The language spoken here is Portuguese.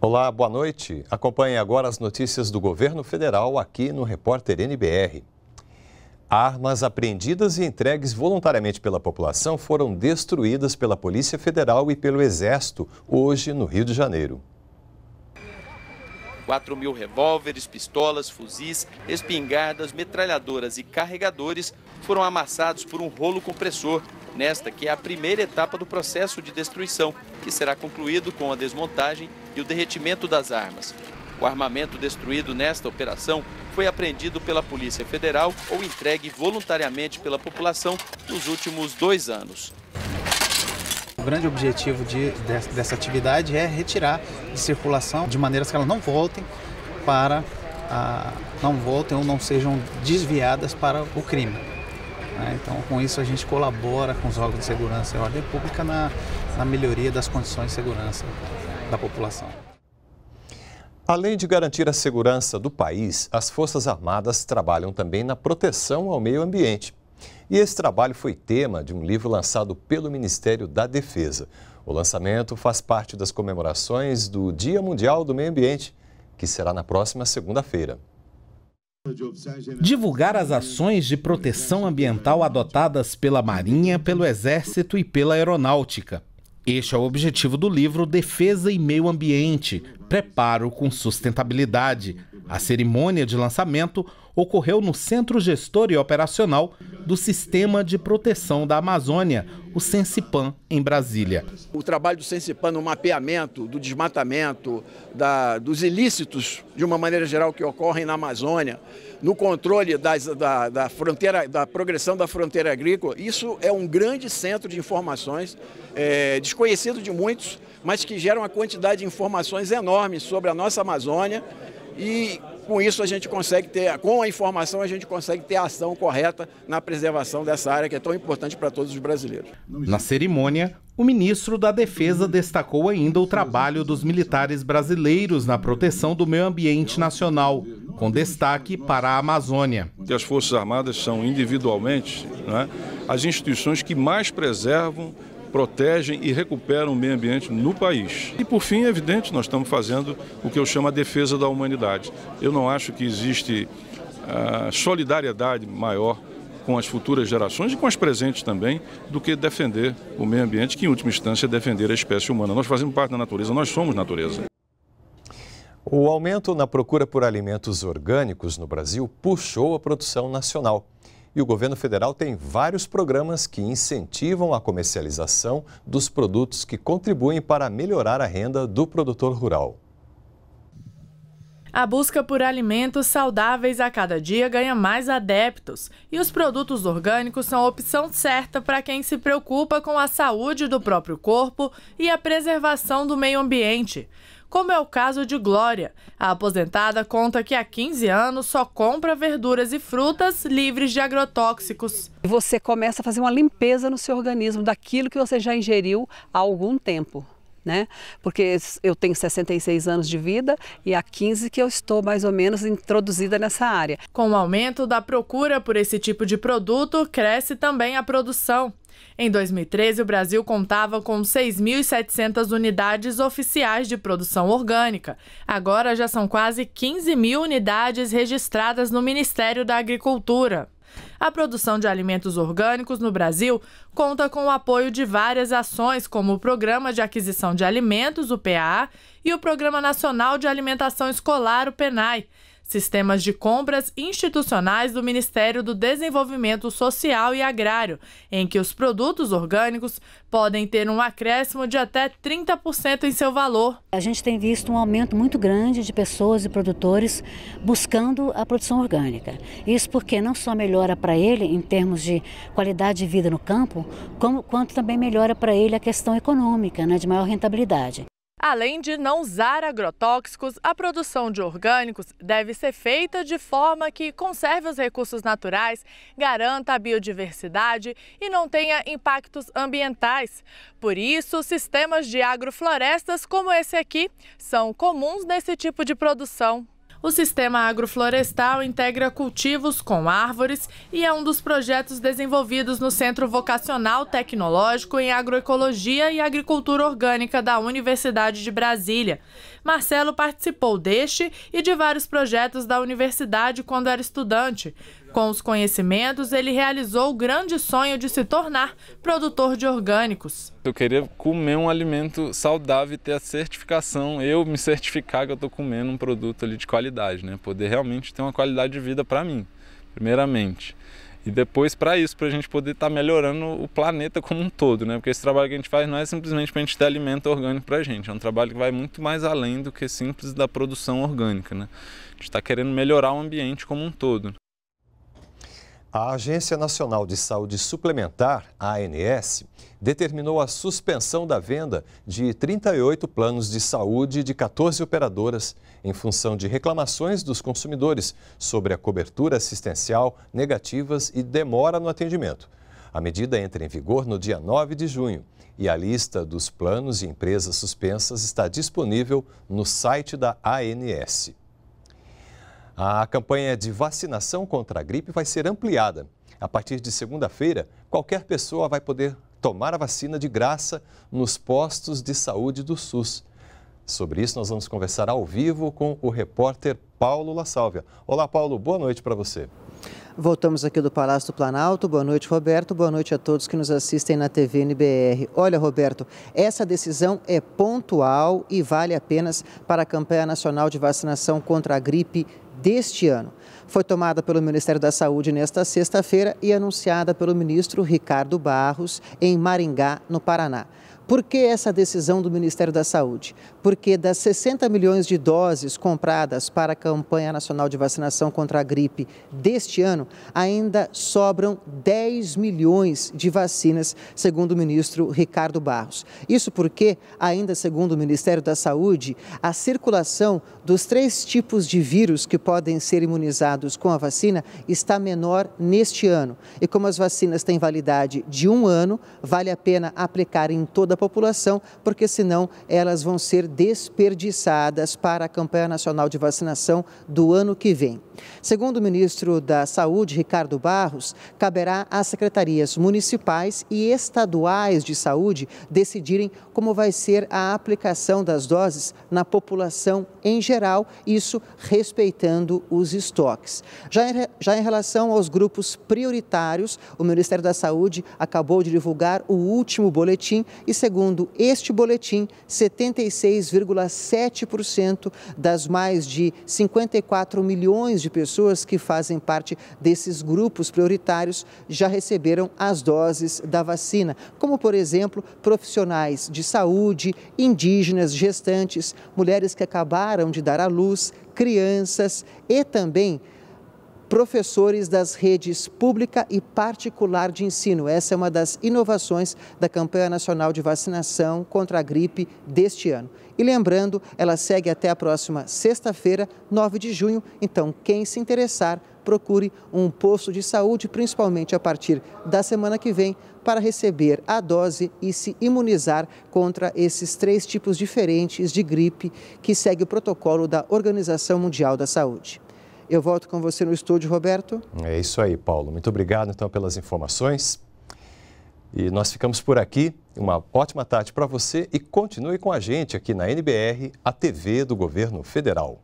Olá, boa noite. Acompanhe agora as notícias do governo federal aqui no Repórter NBR. Armas apreendidas e entregues voluntariamente pela população foram destruídas pela Polícia Federal e pelo Exército hoje no Rio de Janeiro. 4 mil revólveres, pistolas, fuzis, espingardas, metralhadoras e carregadores foram amassados por um rolo compressor nesta que é a primeira etapa do processo de destruição, que será concluído com a desmontagem e o derretimento das armas. O armamento destruído nesta operação foi apreendido pela Polícia Federal ou entregue voluntariamente pela população nos últimos dois anos. O grande objetivo de, dessa atividade é retirar de circulação de maneiras que elas não voltem para a, não voltem ou não sejam desviadas para o crime. Né? Então, com isso, a gente colabora com os órgãos de segurança e ordem pública na, na melhoria das condições de segurança da população. Além de garantir a segurança do país, as Forças Armadas trabalham também na proteção ao meio ambiente. E esse trabalho foi tema de um livro lançado pelo Ministério da Defesa. O lançamento faz parte das comemorações do Dia Mundial do Meio Ambiente, que será na próxima segunda-feira. Divulgar as ações de proteção ambiental adotadas pela Marinha, pelo Exército e pela Aeronáutica. Este é o objetivo do livro Defesa e Meio Ambiente Preparo com Sustentabilidade. A cerimônia de lançamento ocorreu no Centro Gestor e Operacional do Sistema de Proteção da Amazônia, o Sensipan, em Brasília. O trabalho do Sensipan no mapeamento do desmatamento, da, dos ilícitos, de uma maneira geral, que ocorrem na Amazônia, no controle das, da, da, fronteira, da progressão da fronteira agrícola, isso é um grande centro de informações, é, desconhecido de muitos, mas que gera uma quantidade de informações enormes sobre a nossa Amazônia e com isso a gente consegue ter, com a informação a gente consegue ter a ação correta na preservação dessa área que é tão importante para todos os brasileiros. Na cerimônia, o ministro da Defesa destacou ainda o trabalho dos militares brasileiros na proteção do meio ambiente nacional, com destaque para a Amazônia. As Forças Armadas são individualmente né, as instituições que mais preservam protegem e recuperam o meio ambiente no país. E por fim, é evidente, nós estamos fazendo o que eu chamo a defesa da humanidade. Eu não acho que existe uh, solidariedade maior com as futuras gerações e com as presentes também, do que defender o meio ambiente, que em última instância é defender a espécie humana. Nós fazemos parte da natureza, nós somos natureza. O aumento na procura por alimentos orgânicos no Brasil puxou a produção nacional. E o governo federal tem vários programas que incentivam a comercialização dos produtos que contribuem para melhorar a renda do produtor rural. A busca por alimentos saudáveis a cada dia ganha mais adeptos e os produtos orgânicos são a opção certa para quem se preocupa com a saúde do próprio corpo e a preservação do meio ambiente como é o caso de Glória. A aposentada conta que há 15 anos só compra verduras e frutas livres de agrotóxicos. Você começa a fazer uma limpeza no seu organismo daquilo que você já ingeriu há algum tempo. Né? Porque eu tenho 66 anos de vida e há 15 que eu estou mais ou menos introduzida nessa área. Com o aumento da procura por esse tipo de produto, cresce também a produção. Em 2013, o Brasil contava com 6.700 unidades oficiais de produção orgânica. Agora já são quase 15 mil unidades registradas no Ministério da Agricultura. A produção de alimentos orgânicos no Brasil conta com o apoio de várias ações, como o Programa de Aquisição de Alimentos, o PAA, e o Programa Nacional de Alimentação Escolar, o PENAI sistemas de compras institucionais do Ministério do Desenvolvimento Social e Agrário, em que os produtos orgânicos podem ter um acréscimo de até 30% em seu valor. A gente tem visto um aumento muito grande de pessoas e produtores buscando a produção orgânica. Isso porque não só melhora para ele em termos de qualidade de vida no campo, como, quanto também melhora para ele a questão econômica, né, de maior rentabilidade. Além de não usar agrotóxicos, a produção de orgânicos deve ser feita de forma que conserve os recursos naturais, garanta a biodiversidade e não tenha impactos ambientais. Por isso, sistemas de agroflorestas como esse aqui são comuns nesse tipo de produção. O sistema agroflorestal integra cultivos com árvores e é um dos projetos desenvolvidos no Centro Vocacional Tecnológico em Agroecologia e Agricultura Orgânica da Universidade de Brasília. Marcelo participou deste e de vários projetos da universidade quando era estudante. Com os conhecimentos, ele realizou o grande sonho de se tornar produtor de orgânicos. Eu queria comer um alimento saudável e ter a certificação, eu me certificar que eu estou comendo um produto ali de qualidade, né? Poder realmente ter uma qualidade de vida para mim, primeiramente. E depois para isso, para a gente poder estar tá melhorando o planeta como um todo, né? Porque esse trabalho que a gente faz não é simplesmente para a gente ter alimento orgânico para a gente, é um trabalho que vai muito mais além do que simples da produção orgânica, né? A gente está querendo melhorar o ambiente como um todo. A Agência Nacional de Saúde Suplementar, ANS, determinou a suspensão da venda de 38 planos de saúde de 14 operadoras, em função de reclamações dos consumidores sobre a cobertura assistencial, negativas e demora no atendimento. A medida entra em vigor no dia 9 de junho e a lista dos planos e empresas suspensas está disponível no site da ANS. A campanha de vacinação contra a gripe vai ser ampliada. A partir de segunda-feira, qualquer pessoa vai poder tomar a vacina de graça nos postos de saúde do SUS. Sobre isso, nós vamos conversar ao vivo com o repórter Paulo La Sálvia. Olá, Paulo, boa noite para você. Voltamos aqui do Palácio do Planalto. Boa noite, Roberto. Boa noite a todos que nos assistem na TV NBR. Olha, Roberto, essa decisão é pontual e vale apenas para a campanha nacional de vacinação contra a gripe deste ano. Foi tomada pelo Ministério da Saúde nesta sexta-feira e anunciada pelo ministro Ricardo Barros em Maringá, no Paraná. Por que essa decisão do Ministério da Saúde? Porque das 60 milhões de doses compradas para a campanha nacional de vacinação contra a gripe deste ano, ainda sobram 10 milhões de vacinas, segundo o ministro Ricardo Barros. Isso porque, ainda segundo o Ministério da Saúde, a circulação dos três tipos de vírus que podem ser imunizados com a vacina está menor neste ano. E como as vacinas têm validade de um ano, vale a pena aplicar em toda da população, porque senão elas vão ser desperdiçadas para a campanha nacional de vacinação do ano que vem. Segundo o ministro da Saúde, Ricardo Barros, caberá às secretarias municipais e estaduais de saúde decidirem como vai ser a aplicação das doses na população em geral, isso respeitando os estoques. Já em, já em relação aos grupos prioritários, o Ministério da Saúde acabou de divulgar o último boletim e segundo este boletim, 76,7% das mais de 54 milhões de pessoas que fazem parte desses grupos prioritários já receberam as doses da vacina, como, por exemplo, profissionais de saúde, indígenas, gestantes, mulheres que acabaram de dar à luz, crianças e também professores das redes pública e particular de ensino. Essa é uma das inovações da campanha nacional de vacinação contra a gripe deste ano. E lembrando, ela segue até a próxima sexta-feira, 9 de junho. Então, quem se interessar, procure um posto de saúde, principalmente a partir da semana que vem, para receber a dose e se imunizar contra esses três tipos diferentes de gripe que segue o protocolo da Organização Mundial da Saúde. Eu volto com você no estúdio, Roberto. É isso aí, Paulo. Muito obrigado, então, pelas informações. E nós ficamos por aqui. Uma ótima tarde para você e continue com a gente aqui na NBR, a TV do Governo Federal.